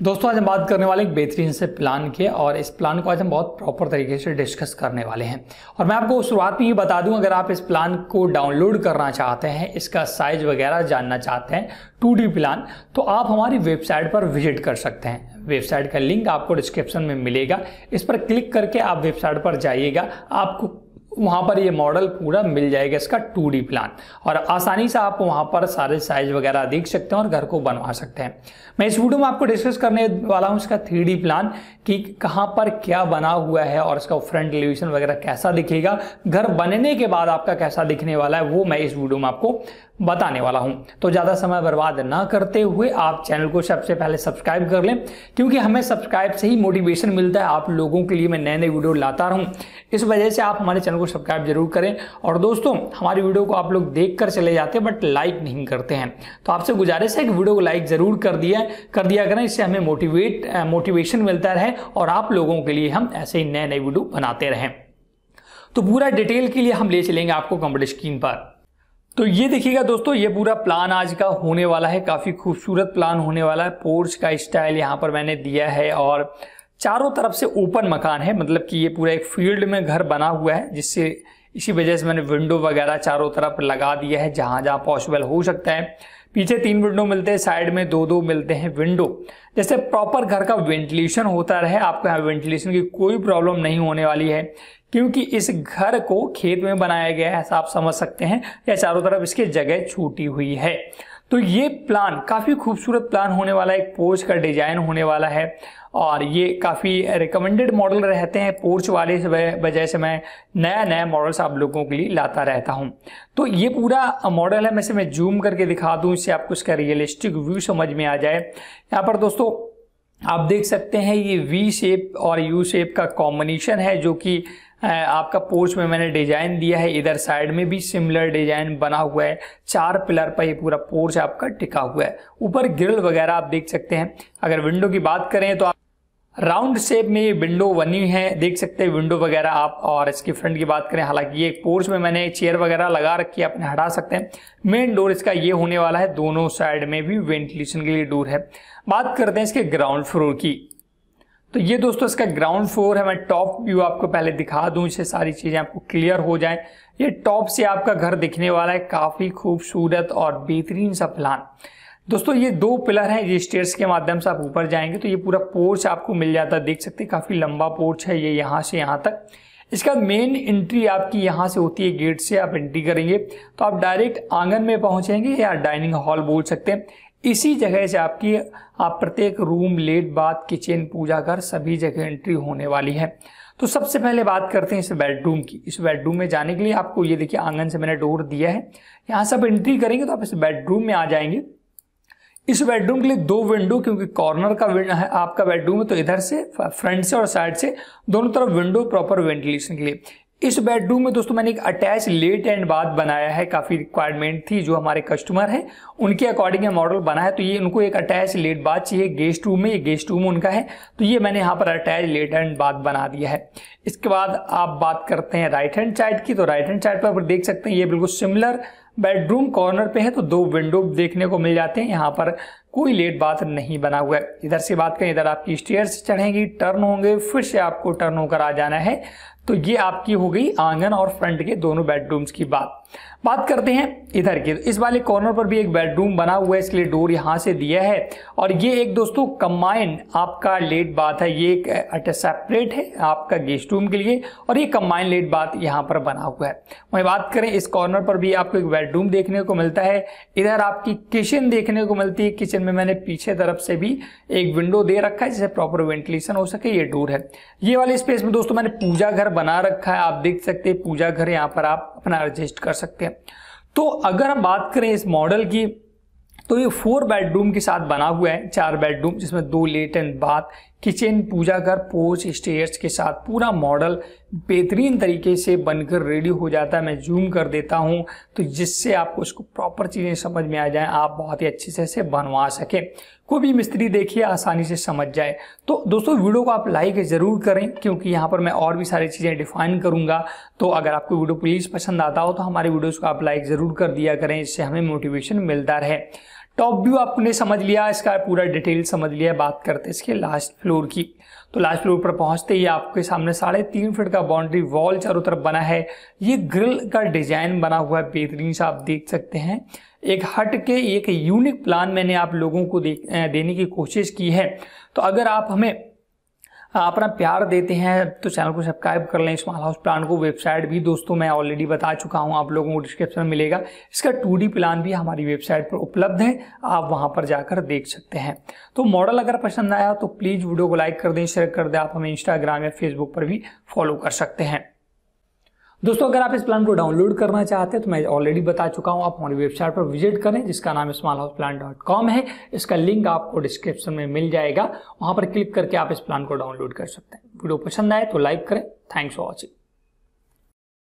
दोस्तों, आज हम बात करने वाले एक बेहतरीन से प्लान के और इस प्लान को आज हम बहुत प्रॉपर तरीके से डिस्कस करने वाले हैं। और मैं आपको शुरुआत में ही बता दूँ, अगर आप इस प्लान को डाउनलोड करना चाहते हैं, इसका साइज़ वगैरह जानना चाहते हैं टू प्लान तो आप हमारी वेबसाइट पर विज़िट कर सकते हैं। वेबसाइट का लिंक आपको डिस्क्रिप्शन में मिलेगा। इस पर क्लिक करके आप वेबसाइट पर जाइएगा। आपको वहाँ पर ये मॉडल पूरा मिल जाएगा इसका टू डी प्लान और आसानी से आप वहाँ पर सारे साइज़ वगैरह देख सकते हैं और घर को बनवा सकते हैं। मैं इस वीडियो में आपको डिस्कस करने वाला हूँ इसका थ्री डी प्लान कि कहाँ पर क्या बना हुआ है और इसका फ्रंट एलिवेशन वगैरह कैसा दिखेगा। घर बनने के बाद आपका कैसा दिखने वाला है, वो मैं इस वीडियो में आपको बताने वाला हूँ। तो ज़्यादा समय बर्बाद ना करते हुए आप चैनल को सबसे पहले सब्सक्राइब कर लें, क्योंकि हमें सब्सक्राइब से ही मोटिवेशन मिलता है। आप लोगों के लिए मैं नए नए वीडियो लाता रहूँ। इस वजह से आप हमारे चैनल को सब्सक्राइब ज़रूर करें। और दोस्तों, हमारी वीडियो को आप लोग देख कर चले जाते हैं, बट लाइक नहीं करते हैं। तो आपसे गुजारिश है कि वीडियो को लाइक ज़रूर कर दिया कर दिया करें। इससे हमें मोटिवेट मोटिवेशन मिलता रहे और आप लोगों के लिए हम ऐसे ही नए नए वीडियो बनाते रहें। तो पूरा डिटेल के लिए हम ले चलेंगे आपको कंप्यूटर स्क्रीन पर। तो ये देखिएगा दोस्तों, ये पूरा प्लान आज का होने वाला है। काफ़ी खूबसूरत प्लान होने वाला है। पोर्च का स्टाइल यहाँ पर मैंने दिया है और चारों तरफ़ से ओपन मकान है। मतलब कि ये पूरा एक फ़ील्ड में घर बना हुआ है, जिससे इसी वजह से मैंने विंडो वगैरह चारों तरफ़ लगा दिया है जहाँ जहाँ पॉसिबल हो सकता है। पीछे तीन विंडो मिलते हैं साइड में दो दो मिलते हैं विंडो जैसे प्रॉपर घर का वेंटिलेशन होता रहे, आपको यहाँ वेंटिलेशन की कोई प्रॉब्लम नहीं होने वाली है, क्योंकि इस घर को खेत में बनाया गया है, ऐसा आप समझ सकते हैं, या चारों तरफ़ इसकी जगह छूटी हुई है। तो ये प्लान काफ़ी खूबसूरत प्लान होने वाला है, एक पोज का डिज़ाइन होने वाला है। और ये काफ़ी रिकमेंडेड मॉडल रहते हैं पोर्च वाले वजह से मैं नया नया मॉडल्स आप लोगों के लिए लाता रहता हूँ। तो ये पूरा मॉडल है, मैं से मैं जूम करके दिखा दूँ, इससे आपको इसका रियलिस्टिक व्यू समझ में आ जाए। यहाँ पर दोस्तों, आप देख सकते हैं ये वी शेप और यू शेप का कॉम्बिनेशन है, जो कि आपका पोर्च में मैंने डिज़ाइन दिया है। इधर साइड में भी सिमिलर डिज़ाइन बना हुआ है। चार पिलर पर ये पूरा पोर्च आपका टिका हुआ है। ऊपर ग्रिल वगैरह आप देख सकते हैं। अगर विंडो की बात करें तो आप राउंड शेप में ये विंडो बनी है, देख सकते हैं विंडो वगैरह आप। और इसके फ्रंट की बात करें, हालाँकि ये पोर्च में मैंने चेयर वगैरह लगा रखी है अपने हटा सकते हैं। मेन डोर इसका ये होने वाला है, दोनों साइड में भी वेंटिलेशन के लिए डोर है। बात करते हैं इसके ग्राउंड फ्लोर की। तो ये दोस्तों इसका ग्राउंड फ्लोर है, मैं टॉप व्यू आपको पहले दिखा दूँ, इससे सारी चीज़ें आपको क्लियर हो जाए। ये टॉप से आपका घर दिखने वाला है, काफ़ी खूबसूरत और बेहतरीन सा प्लान। दोस्तों, ये दो पिलर हैं ये स्टेयर्स के माध्यम से आप ऊपर जाएँगे तो ये पूरा पोर्च आपको मिल जाता है। देख सकते हैं, काफ़ी लंबा पोर्च है ये यहाँ से यहाँ तक। इसका मेन एंट्री आपकी यहाँ से होती है गेट से, आप एंट्री करेंगे। तो आप डायरेक्ट आँगन में पहुँचेंगे या डाइनिंग हॉल बोल सकते हैं। इसी जगह से आपकी, आप प्रत्येक रूम लेट बाथ किचन पूजा घर, सभी जगह एंट्री होने वाली है। तो सबसे पहले बात करते हैं इस बेडरूम की। इस बेडरूम में जाने के लिए आपको ये देखिए, आँगन से मैंने डोर दिया है। यहाँ से आप एंट्री करेंगे तो आप इस बेडरूम में आ जाएँगे। इस बेडरूम के लिए दो विंडो क्योंकि कॉर्नर का है, आपका बेडरूम है तो इधर से फ्रंट से और साइड से, दोनों तरफ़ विंडो प्रॉपर वेंटिलेशन के लिए। इस बेडरूम में दोस्तों मैंने एक अटैच लेट एंड बाथ बनाया है, काफ़ी रिक्वायरमेंट थी, जो हमारे कस्टमर हैं, उनके अकॉर्डिंग ये मॉडल बना है तो ये उनको एक अटैच लेट बाथ चाहिए गेस्ट रूम में, ये गेस्ट रूम उनका है तो ये मैंने यहाँ पर अटैच लेट एंड बाथ बना दिया है। इसके बाद आप बात करते हैं राइट हैंड साइड की तो राइट हैंड साइड पर देख सकते हैं, ये बिल्कुल सिमिलर बेडरूम कॉर्नर पे है तो दो विंडो देखने को मिल जाते हैं। यहाँ पर कोई लेट बाथ नहीं बना हुआ है। इधर से बात करें, इधर आपकी स्टेयर्स चढ़ेंगी टर्न होंगे, फिर से आपको टर्न होकर आ जाना है। तो ये आपकी हो गई आँगन और फ्रंट के दोनों बेडरूम्स की बात। बात करते हैं इधर की। इस वाले कॉर्नर पर भी एक बेडरूम बना हुआ है इसके लिए डोर यहाँ से दिया है। और ये एक दोस्तों कंबाइंड आपका लेट बात है। ये एक सेपरेट है आपका गेस्ट रूम के लिए, और ये कंबाइंड लेट बात यहाँ पर बना हुआ है। वही बात करें, इस कॉर्नर पर भी आपको एक बेडरूम देखने को मिलता है। इधर आपकी किचन देखने को मिलती है किचन में मैंने पीछे तरफ़ से भी एक विंडो दे रखा है जिससे प्रॉपर वेंटिलेशन हो सके, ये डोर है। ये वाले स्पेस में दोस्तों मैंने पूजा घर बना रखा है, आप देख सकते हैं पूजा घर यहाँ पर आप अपना एडजस्ट कर सकते हैं। तो अगर हम बात करें इस मॉडल की तो ये फोर बेडरूम के साथ बना हुआ है, चार बेडरूम जिसमें दो लेट एंड बाथ किचन, पूजा घर पोच स्टेयर्स के साथ पूरा मॉडल बेहतरीन तरीके से बनकर रेडी हो जाता है। मैं जूम कर देता हूँ तो जिससे आपको इसको प्रॉपर चीज़ें समझ में आ जाए, आप बहुत ही अच्छे से इसे बनवा सकें। कोई भी मिस्त्री देखिए, आसानी से समझ जाए। तो दोस्तों, वीडियो को आप लाइक ज़रूर करें, क्योंकि यहाँ पर मैं और भी सारी चीज़ें डिफाइन करूँगा। तो अगर आपको वीडियो प्लीज़ पसंद आता हो तो हमारे वीडियोज़ को आप लाइक ज़रूर कर दिया करें, इससे हमें मोटिवेशन मिलता रहे। टॉप व्यू आपने समझ लिया, इसका पूरा डिटेल समझ लिया, बात करते हैं इसके लास्ट फ्लोर की। तो लास्ट फ्लोर पर पहुँचते ही आपके सामने साढ़े तीन फीट का बाउंड्री वॉल चारों तरफ़ बना है। ये ग्रिल का डिज़ाइन बना हुआ है, बेहतरीन से आप देख सकते हैं। एक हट के एक यूनिक प्लान मैंने आप लोगों को देने की कोशिश की है। तो अगर आप हमें अपना प्यार देते हैं तो चैनल को सब्सक्राइब कर लें। स्मॉल हाउस प्लान को वेबसाइट भी दोस्तों मैं ऑलरेडी बता चुका हूँ, आप लोगों को डिस्क्रिप्शन मिलेगा। इसका टू प्लान भी हमारी वेबसाइट पर उपलब्ध है, आप वहाँ पर जाकर देख सकते हैं। तो मॉडल अगर पसंद आया तो प्लीज़ वीडियो को लाइक कर दें शेयर कर दें। आप हमें इंस्टाग्राम या फेसबुक पर भी फॉलो कर सकते हैं। दोस्तों, अगर आप इस प्लान को डाउनलोड करना चाहते हैं तो मैं ऑलरेडी बता चुका हूँ, आप हमारी वेबसाइट पर विज़िट करें, जिसका नाम small house plan dot com है। इसका लिंक आपको डिस्क्रिप्शन में मिल जाएगा। वहाँ पर क्लिक करके आप इस प्लान को डाउनलोड कर सकते हैं। वीडियो पसंद आए तो लाइक करें। Thanks for watching